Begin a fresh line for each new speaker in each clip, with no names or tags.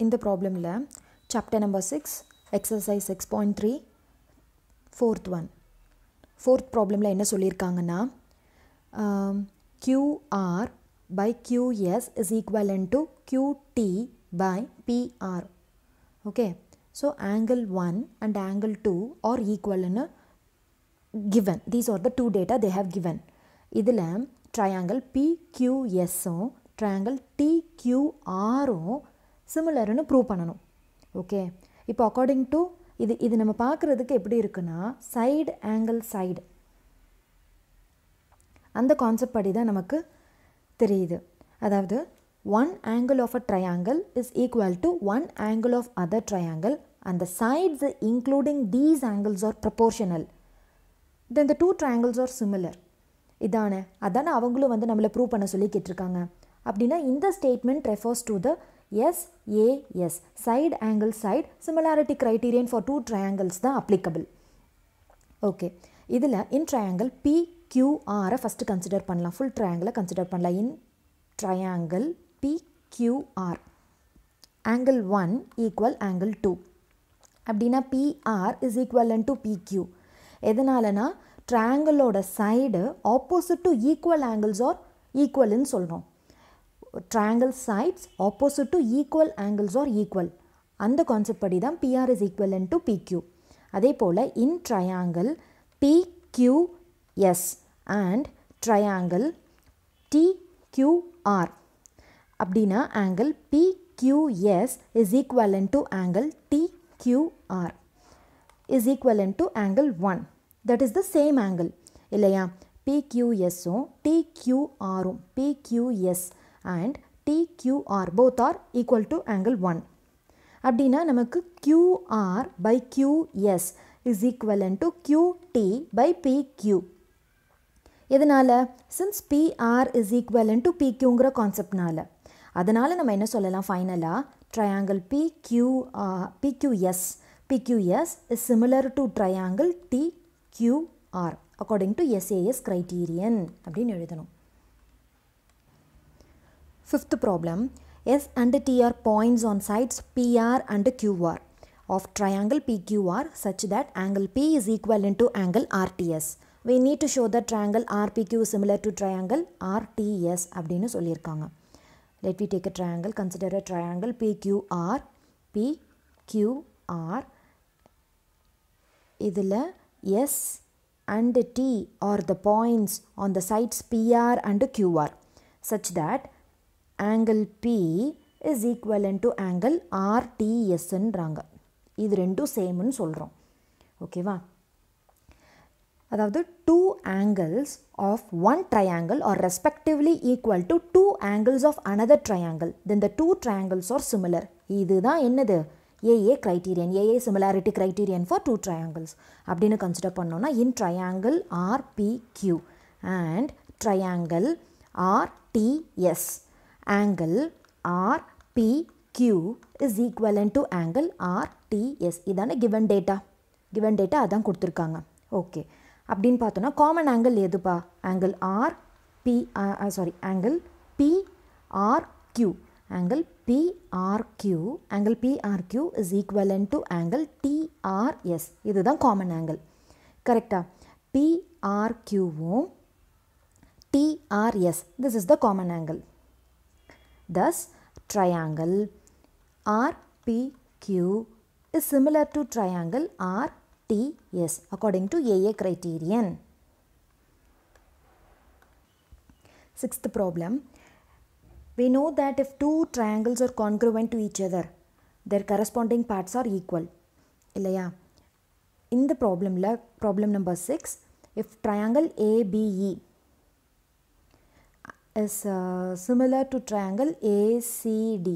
இந்த ப்ராப்ளமில் chapter number six exercise six point three fourth one fourth ப்ராப்ளமில் என்ன சொல்லியிருக்காங்கன்னா QR by QS is equivalent to QT by PR okay so angle one and angle two are ஈக்குவல்னு given these are the two data they have given இதில் triangle பிக்யூஎஸ்ஸும் triangle டிக்யூஆரும் சிமிலர்னு prove பண்ணணும். Okay இப்போ according to இது இது நம்ம பார்க்குறதுக்கு எப்படி இருக்குன்னா சைடு ஆங்கிள் சைடு அந்த கான்செப்ட் படி தான் நமக்கு தெரியுது. அதாவது one angle of a triangle is equal to one angle of other triangle அந்த sides including these angles are proportional then the two triangles are similar இதானே? அதானே அவங்களும் வந்து நம்மளை ப்ரூவ் பண்ண சொல்லி கேட்டிருக்காங்க. அப்படின்னா இந்த statement refers to the S A S side angle side similarity criterion for two triangles தான் அப்ளிகபிள் ஓகே இதில் இன் ட்ரையாங்கிள் பி கியூஆரை ஃபஸ்ட்டு கன்சிடர் பண்ணலாம். ஃபுல் ட்ரையாங்கிளை கன்சிடர் பண்ணலாம். In triangle P QR angle one equal angle two அப்படின்னா PR is equivalent to PQ எதனாலனா ட்ரையாங்கிளோட side opposite to equal angles are ஈக்குவல்னு சொல்கிறோம் triangle sides opposite to equal angles are equal அந்த concept படி தான் PR is equal to PQ அதே போல் in triangle PQS and triangle TQR அப்படின்னா angle PQS is equal to angle TQR is equal to angle one that is the same angle இல்லையா? PQSும் டிக்யூஆரும் PQS and TQR both are equal to angle 1 அப்படின்னா நமக்கு QR by QS is equivalent to QT by PQ எதனால் since PR is equivalent to PQங்கிற கான்செப்ட்னால அதனால் நம்ம என்ன சொல்லலாம் ஃபைனலாக triangle PQ PQS PQS is similar to triangle TQR according to SAS criterion அப்படின்னு எழுதணும் Fifth problem S and T are points on sides PR and QR of triangle PQR such that angle P is equivalent to angle RTS. We need to show that triangle RPQ is similar to triangle RTS அப்படின்னு சொல்லியிருக்காங்க Let me take a triangle. Consider a triangle PQR PQR இதில் S and T are the points on the sides PR and QR such that angle P is equivalent to angle RTSன்றாங்க இது ரெண்டும் சேம்னு சொல்கிறோம் ஓகேவா அதாவது two angles of one triangle are respectively equal to two angles of another triangle then the two triangles are similar இதுதான் என்னது? AA criterion AA similarity criterion for two triangles அப்படின்னு consider பண்ணோன்னா in triangle RPQ and triangle RTS angle angle RPQ is equivalent to angle RTS இதான given data given data அதான் கொடுத்துருக்காங்க. Okay அப்படின்னு பார்த்தோன்னா common angle எதுப்பா? Angle R P sorry angle PRQ angle PRQ angle PRQ is equivalent to angle TRS இதுதான் common angle கரெக்டாக பிஆர்கியூவும் TRS this is the common angle thus triangle RPQ is similar to triangle RTS according to AA criterion sixth problem we know that if two triangles are congruent to each other their corresponding parts are equal இல்லையா இந்த ப்ராப்ளமில் problem number six if triangle ABE is similar to triangle ACD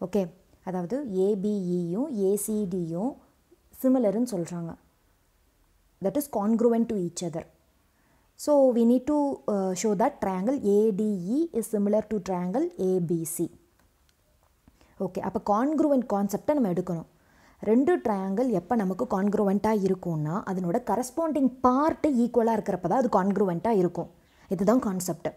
okay அதாவது ஏபிஇயும் ஏசிடியும் சிமிலர்னு சொல்கிறாங்க that is congruent to each other so we need to show that triangle ADE is similar to triangle ABC okay அப்போ congruent கான்செப்டை நம்ம எடுக்கணும். ரெண்டு ட்ரையாங்கிள் எப்போ நமக்கு கான்க்ரூவெண்ட்டாக இருக்கும்னா அதனோட கரஸ்பாண்டிங் பார்ட்டு ஈக்குவலாக இருக்கிறப்ப தான் அது கான்க்ரூவெண்ட்டாக இருக்கும். இதுதான் concept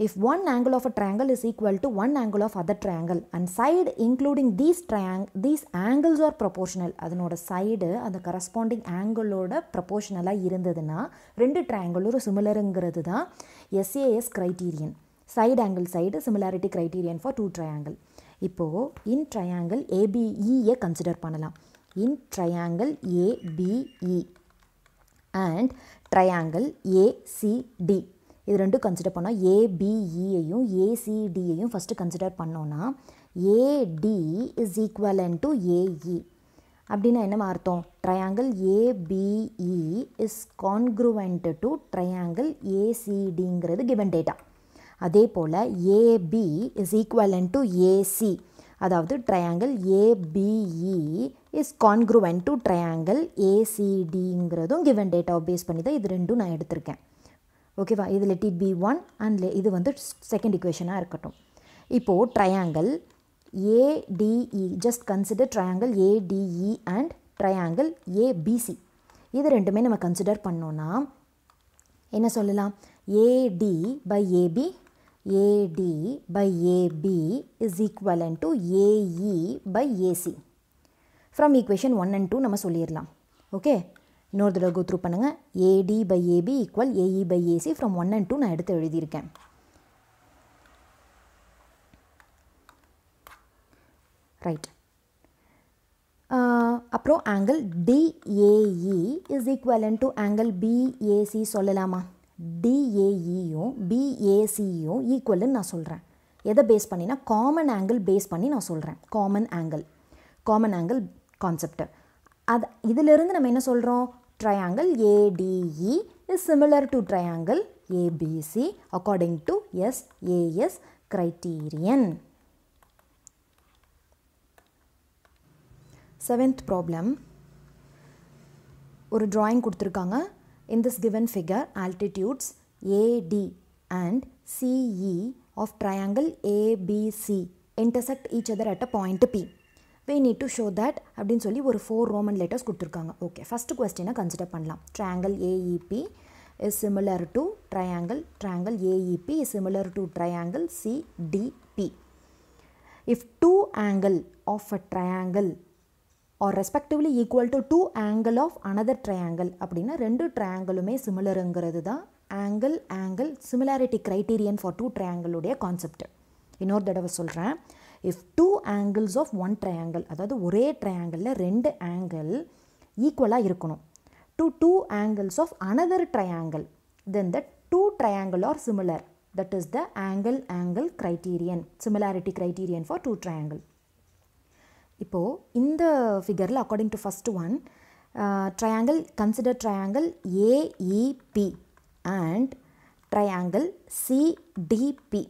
if one angle of a triangle is equal to one angle of other triangle and side including these triang these angles are proportional அதனோட சைடு அந்த கரஸ்பாண்டிங் ஆங்கிளோட ப்ரொபோஷனலாக இருந்ததுன்னா ரெண்டு ட்ரையாங்கிளும் சிமிலருங்கிறது தான் SAS criterion side angle side similarity criterion for two triangle இப்போது இன் ட்ரையாங்கிள் ஏபிஇயை கன்சிடர் பண்ணலாம். In triangle ABE and triangle ACD இது ரெண்டும் கன்சிடர் பண்ணோம். ஏபிஇயையும் ஏசிடியையும் ஃபஸ்ட்டு கன்சிடர் பண்ணோன்னா AD is equivalent to AE அப்படின்னா என்ன அர்த்தம்? Triangle ABE is congruent to triangle ஏசிடிங்கிறது given data அதே போல் AB is equivalent to AC அதாவது triangle ABE is congruent to triangle ஏசிடிங்கிறதும் given டேட்டாவை பேஸ் பண்ணி தான் இது ரெண்டும் நான் எடுத்திருக்கேன். ஓகேவா? இது let it be one and இது வந்து செகண்ட் இக்குவேஷனாக இருக்கட்டும். இப்போது triangle ADE just consider triangle ADE and triangle ABC இது ரெண்டுமே நம்ம கன்சிடர் பண்ணோன்னா என்ன சொல்லலாம்? AD by AB AD by AB is equivalent to AE by AC from equation one and two நம்ம சொல்லிடலாம். ஓகே இன்னொரு தடவை கோ த்ரூ பண்ணுங்கள் AD by AB equal AE by AC from one and two நான் எடுத்து எழுதியிருக்கேன். Right அப்புறம் angle DAE is equivalent to angle BAC சொல்லலாமா? டிஏஇயும் பிஏசியும் ஈக்குவல்னு நான் சொல்கிறேன் எதை பேஸ் பண்ணினா? காமன் ஆங்கிள் பேஸ் பண்ணி நான் சொல்கிறேன் common angle common angle concept அது இதிலிருந்து நம்ம என்ன சொல்கிறோம் Triangle ADE is similar to triangle ABC according to SAS criterion seventh problem ஒரு drawing கொடுத்துருக்காங்க in this given figure altitudes AD and CE of triangle ABC intersect each other at a point P. We need to show that அப்படின்னு சொல்லி ஒரு four Roman letters கொடுத்துருக்காங்க. Okay first கொஸ்டினை consider பண்ணலாம். Triangle AEP is similar to triangle triangle AEP is similar to triangle CDP if two angle of a triangle or respectively equal to two angle of another triangle அப்படின்னா ரெண்டு ட்ரையாங்கிளுமே சிமிலருங்கிறது தான் angle angle similarity criterion for two ட்ரையாங்கிளுடைய concept இன்னொரு தடவை சொல்கிறேன் if two angles of one triangle அதாவது ஒரே ட்ரையாங்கிளில் ரெண்டு ஆங்கிள் ஈக்குவலாக இருக்கணும். To two angles of another triangle then the two triangle are similar that is the angle angle criterion similarity criterion for two triangle இப்போது இந்த ஃபிகரில் according to first one triangle consider triangle AEP and triangle CDP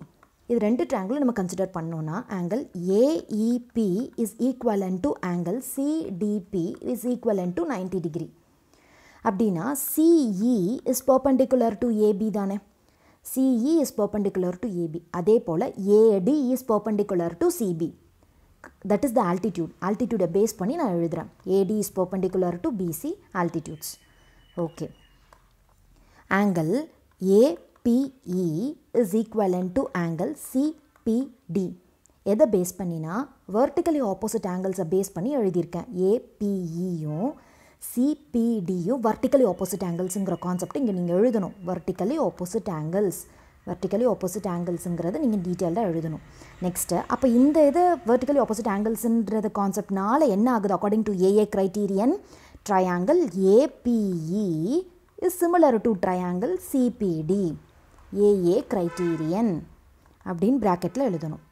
இது ரெண்டு ட்ராங்கிளும் நம்ம consider பண்ணோன்னா angle AEP is equal to angle CDP is equal to ninety degree அப்படின்னா CE is perpendicular to AB தானே? CE is perpendicular to AB அதே போல் AD is perpendicular to CB that is the altitude ஆல்டிடியூடை base பண்ணி நான் எழுதுகிறேன் AD is perpendicular to BC altitudes okay angle A PE is equal to angle CPD எதை base பண்ணினா vertically opposite ஆங்கிள்ஸை base பண்ணி எழுதியிருக்கேன். ஏபிஇயும் சிபிடியும் வர்டிக்கலி ஆப்போசிட் ஆங்கிள்ஸுங்கிற கான்செப்ட் இங்கே நீங்கள் எழுதணும். Vertically opposite angles vertically opposite ஆங்கிள்ஸுங்கிறது நீங்கள் டீட்டெயில்டாக எழுதணும். நெக்ஸ்ட்டு அப்போ இந்த இது வெர்டிக்கலி ஆப்போசிட் ஆங்கிள்ஸுன்றது கான்செப்ட்னால என்ன ஆகுது? According to AA criterion triangle ABE is similar to triangle CBD AA criterion அப்படின்னு ப்ராக்கெட்டில் எழுதணும்.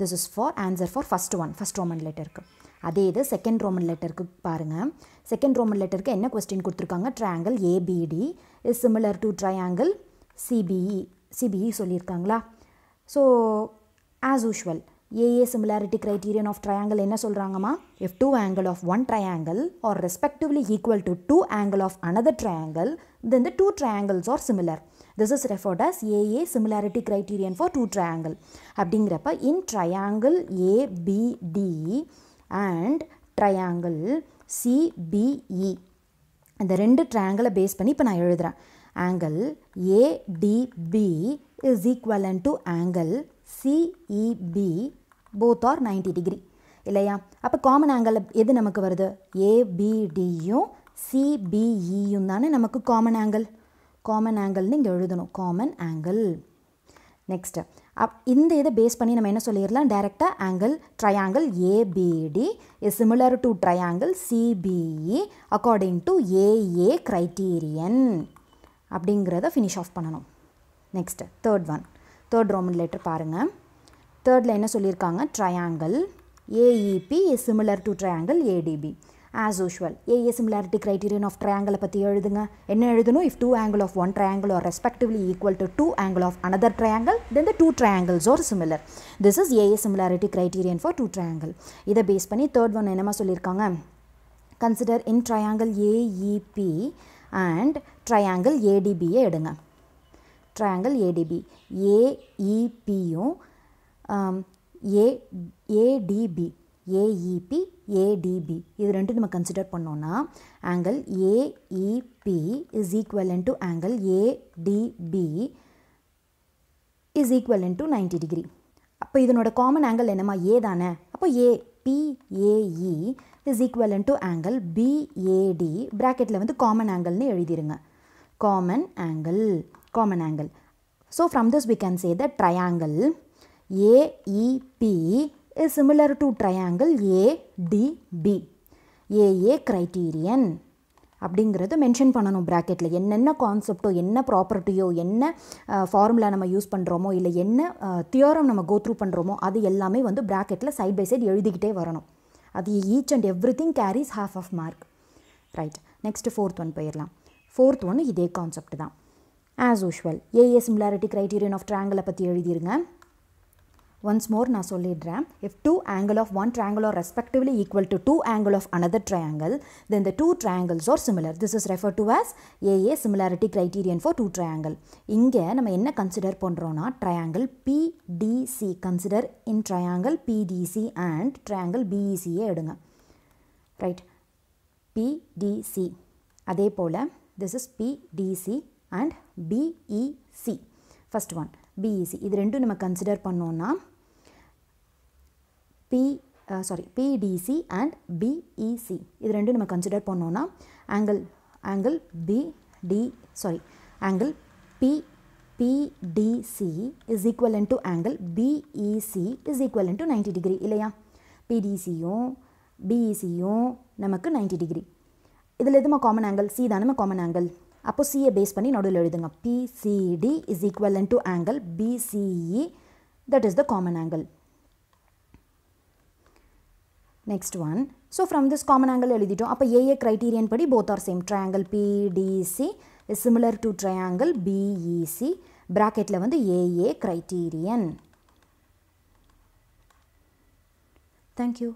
This is for answer for first one first Roman லெட்டருக்கு அதே இது செகண்ட் ரோமன் லெட்டருக்கு பாருங்கள் செகண்ட் ரோமன் லெட்டருக்கு என்ன கொஸ்டின் கொடுத்துருக்காங்க? Triangle ABD is similar to triangle CBE CBE சொல்லியிருக்காங்களா? So as usual AA similarity criterion of triangle என்ன சொல்கிறாங்கம்மா if two angle of one triangle are respectively equal to two angle of another triangle then the two triangles are similar this is referred as AA similarity criterion for two triangle அப்படிங்கிறப்ப in triangle ABD and triangle CBE அந்த ரெண்டு ட்ரையாங்கிளை base பண்ணி இப்போ நான் எழுதுகிறேன் angle ADB is equal and to angle CEB both are ninety degree இல்லையா? அப்போ காமன் ஆங்கிள் எது நமக்கு வருது? ஏபிடியும் சிபிஇயும் தானே நமக்கு காமன் ஆங்கிள் காமன் ஆங்கிள்னு இங்கே எழுதணும். காமன் ஆங்கிள் நெக்ஸ்ட்டு அப் இந்த இதை பேஸ் பண்ணி நம்ம என்ன சொல்லிடலாம்? டைரெக்டாக angle triangle ABD is similar to triangle CBE according to AA criterion அப்படிங்கிறத ஃபினிஷ் ஆஃப் பண்ணணும். Next third one third Roman letter பாருங்கள் தேர்டில் என்ன சொல்லியிருக்காங்க? Triangle AEB is similar to triangle ADB as usual AA similarity criterion of ட்ரையாங்கிளை பற்றி எழுதுங்க. என்ன எழுதணும்? If two angle of one triangle are respectively equal to two angle of another triangle then the two triangles are similar this is AA similarity criterion for two triangle இதை base பண்ணி third one என்னமா சொல்லியிருக்காங்க? Consider in triangle AEB and triangle ஏடிபியை எடுங்க. Triangle ADB ஏஇபியும் A ADB AEB ADB இது ரெண்டும் நம்ம consider பண்ணோன்னா angle AEB is equal and to angle ADB is equal and to ninety degree அப்போ இதனோட காமன் ஆங்கிள் என்னம்மா? ஏ தானே. அப்போ A BAE is equal and to angle BAD ப்ராக்கெட்டில் வந்து காமன் ஆங்கிள்னு எழுதிருங்க. Common angle common angle so from this we can say the triangle AEB is similar to triangle ADB. AA criterion அப்படிங்கிறது mention பண்ணணும் ப்ராக்கெட்டில் என்னென்ன கான்செப்டோ என்ன ப்ராப்பர்ட்டியோ என்ன ஃபார்முலா நம்ம யூஸ் பண்ணுறோமோ இல்லை என்ன தியோரம் நம்ம கோ த்ரூ பண்ணுறோமோ அது எல்லாமே வந்து ப்ராக்கெட்டில் சைட் பை சைட் எழுதிக்கிட்டே வரணும். அது each and everything carries half of mark right next fourth one போயிடலாம். ஃபோர்த் ஒன்று இதே கான்செப்ட் தான். As usual AA similarity criterion of ட்ராங்கிளை பற்றி எழுதிருங்க. ஒன்ஸ் மோர் நான் சொல்லிடுறேன் if two angle of one triangle are respectively equal to two angle of another triangle then the two triangles are similar this is refer to as AA similarity criterion for two triangle இங்கே நம்ம என்ன consider பண்ணுறோன்னா triangle BDC consider in triangle BDC and triangle பிஇசியே எடுங்க right BDC அதே போல் this is BDC and BEC first one BEC இது ரெண்டும் நம்ம consider பண்ணோன்னா B sorry BDC and BEC இது ரெண்டும் நம்ம கன்சிடர் பண்ணோன்னா angle angle BD sorry angle B BDC is equal and to angle BEC is equal and to ninety degree இல்லையா? பிடிசியும் பிஇசியும் நமக்கு நைன்டி டிகிரி இதில் எதுமா காமன் ஆங்கிள் சி தானே காமன் ஆங்கிள் அப்போ சியை பேஸ் பண்ணி நடுவில் எழுதுங்க. BCD is equal and to angle BCE that is the common angle next one so from this common angle எழுதிட்டோம். அப்போ ஏஏ க்ரைட்டீரியன் படி both are same triangle BDC is similar to triangle BEC ப்ராக்கெட்டில் வந்து AA criterion thank you